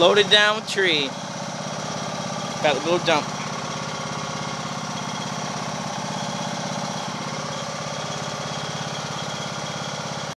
Loaded down with tree. About to go dump.